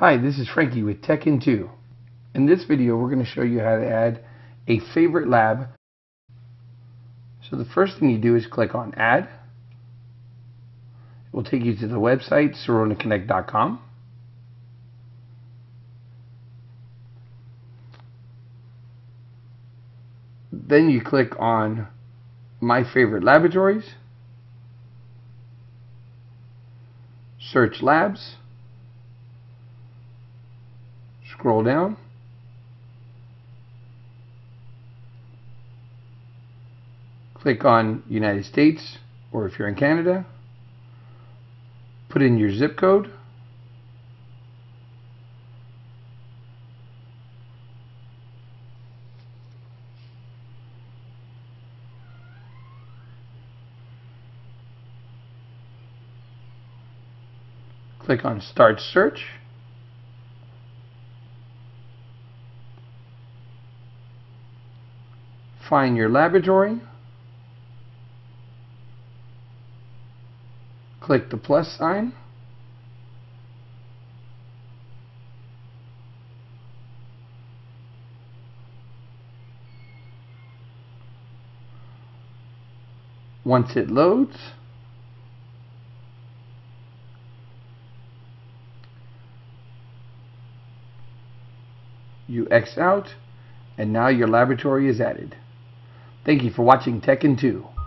Hi, this is Frankie with Tech-In2. In this video, we're going to show you how to add a favorite lab. So the first thing you do is click on Add. It will take you to the website, sironaconnect.com. Then you click on My Favorite Laboratories. Search Labs. Scroll down. Click on United States, or if you're in Canada, put in your zip code. Click on Start Search. Find your laboratory. Click the plus sign. Once it loads, you X out, and now your laboratory is added. Thank you for watching Tech-In2.